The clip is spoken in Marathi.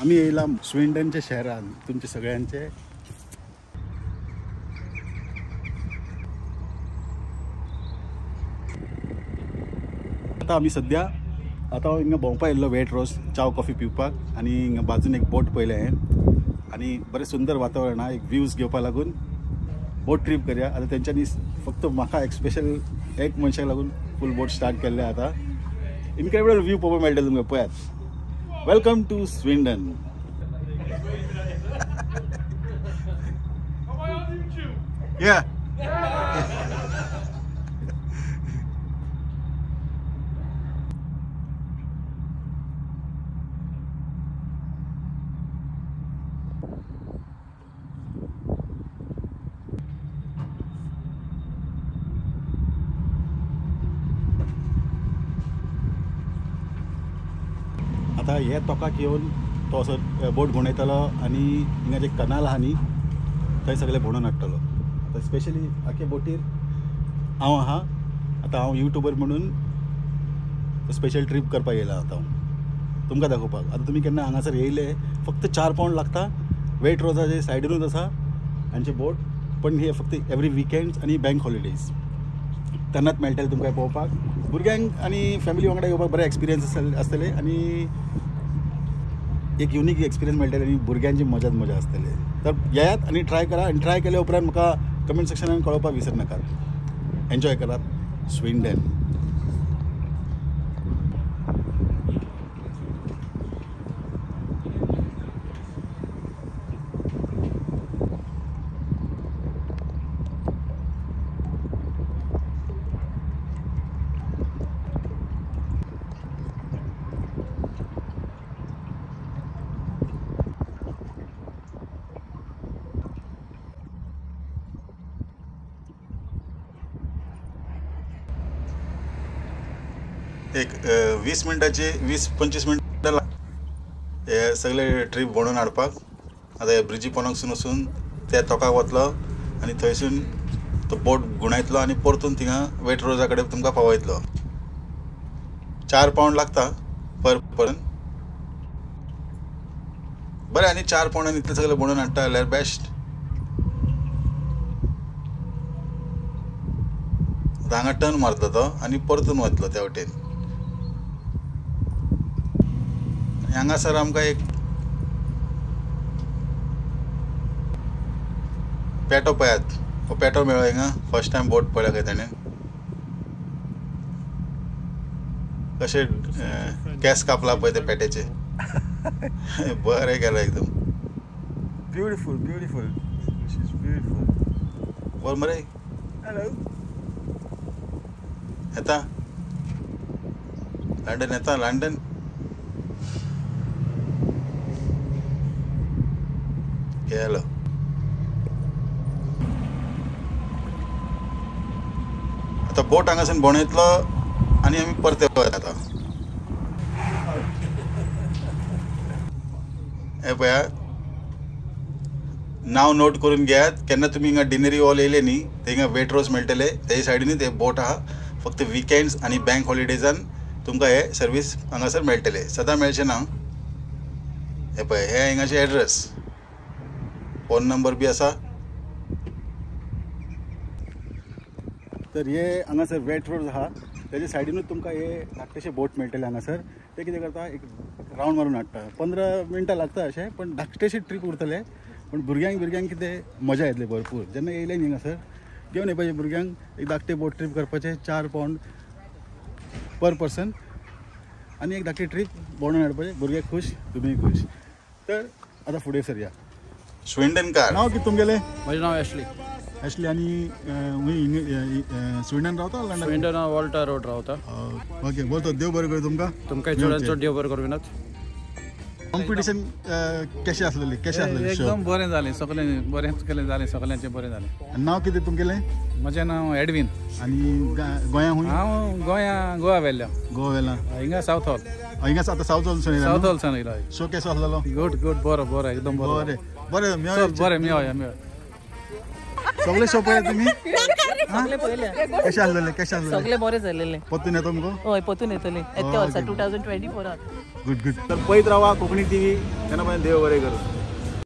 आम्ही येयला स्विंडनच्या शहरान तुमचे सगळ्यांचे. आता आम्ही सध्या आता हांव हिंगा भोंवपा येयल्लो वेट रोज चाव कॉफी पिवपाक आनी हिंगा बाजून एक बोट पयलें हांवें आनी बरें सुंदर वातावरण आहा एक व्ह्यूज घेवपा लागून. बोट ट्रीप करया. आतां तेंच्यांनी फक्त म्हाका एक स्पेशल एक मनशाक लागून फूल बोट स्टार्ट केल्ले आतां. इनक्रेडिबल व्यू पळोवपाक मेळटले तुमकां पळयात. Welcome to Swindon. Am I on YouTube? Yeah. yeah. आता हे तोकाक येवन तो असो बोट घुंवडायतालो आनी हिंगा जे कनाल आहा न्ही थंय सगळे भोंडून हाडटलो. आतां स्पेशली आखे बोटीर हांव आहा आतां हांव युट्यूबर म्हणून स्पेशल ट्रीप करपाक येयला आतां हांव. तुमकां दाखोवपाक. आतां तुमी केन्ना हांगासर येयले फक्त चार पावंड लागता वेट रोजाचे सायडीनूच आसा हांचे बोट पण हे फक्त एवरी विकेंड्स आनी बँक हॉलिडेज तेन्नाच मेळटले तुमकां पळोवपाक भुरग्यांक आनी फॅमिली वांगडा येवपाक बरे एक्सपिरियन्स आसतले आनी एक युनीक एक्सपिरियन्स मेळटले आनी भुरग्यांची मजाच मजा आसतले. तर येयात आनी ट्राय करा आनी ट्राय केल्या उपरांत म्हाका कमेंट सेक्शनान कळोवपाक विसरनाकात एन्जॉय करात स्विंडन एक वीस मिनटाचे वीस पंचवीस मिनटां लाग हे सगळे ट्रीप भोंवडून हाडपाक. आतां हे ब्रिजी पोंदाकसून वचून त्या तोकाक वतलो आनी थंयसून तो बोट गुणायतलो आनी परतून थिंगा वेट रोजा कडेन तुमकां पावयतलो. चार पावंड लागता पर पर्यंत. बरें आनी चार पावंडान इतले सगळे भोंवडून हाडटा जाल्यार बेस्ट हांगा टर्न मारतलो तो आनी परतून वतलो त्या वटेन आनी हांगासर आमकां एक पेटो पळयात हो पेटो मेळ्ळो हिंगा फर्स्ट टायम बोट पळयला खंय ताणें कशे केंस कापला पळय ते पेट्याचे? बरें केला एकदम. This is beautiful. बोल मरे Hello. येता लंडन येता लंडन? गेलो आता बोट हांगासून भोंवडायतलो आनी आमी परते वयता आतां. हे पळया नाव नोट करून घेयात केन्ना तुमी हिंगा डिनरी हॉल येले न्ही. ते हिंगा वेट रोज मेळटले तेजे सायडीनूच ते बोट आहा फक्त विकेंड्स आनी बँक हॉलिडेजान तुमकां हे सर्वीस हांगासर मेळटले सदां मेळचे ना हे पळय हे हिंगाचे एड्रेस फोन नंबर बी आसा तर हे हांगासर वेट रोड आहा त्याच्या सायडीनूच तुमकां हे धाकटेशे बोट मेळटले हांगासर ते कितें करता? एक रावंड मारून हाडटा पंदरा मिनटां लागता अशें पण धाकटेशी ट्रीप उरतले. पण भुरग्यांक भुरग्यांक कितें मजा येतली भरपूर. जेन्ना येयले न्ही हांगासर घेवन येवपाचे भुरग्यांक एक धाकटे बोट ट्रीप करपाचे चार पावंड पर पर्सन आनी एक धाकटी ट्रीप भोंवडून हाडपाचे भुरगे खूश तुमी खूश. तर आतां फुडें सरया स्विंडन कार नांव कितें तुमगेलें? म्हजें नांव एशली ॲशली आनी स्विडन रावता लंडन स्विंडन वॉल्टा रोड रावता. ओके बोलतो देव बरें कर तुमकां. तुमकां चड चड देव बरें करूं विनत कॉम्पिटिशन कशें आसलेली कशें आसलेली शो एकदम बरें जालें सगळें बरेंच केलें जालें सगळ्यांचें बरें जालें आनी नांव कितें तुमगेलें म्हजें नांव एडवीन आनी गोंया खूंय हांव गोंया गोवा वेल्ल्या गोवा वेला हिंगा सावथ हॉल हिंगा आतां सावथ हॉल सावथ हॉलसान येयलो हय. शो केसो आसलेलो गुड गुड बरो बरो एकदम बरो. बरें बरें बरें मेळया मेळ सगळे शो पळयात तुमी सगळे पयले कशें आसलेले कशें आसलेले सगळे बरे झालेले. परतून येतो मुगो? हय परतून येतले येते वर्सा टू थावजंड ट्वेंटी फोरात गुड गुड तर पळयत रावा कोंकणी टी व्ही तेन्ना पर्यंत देव बरें करूं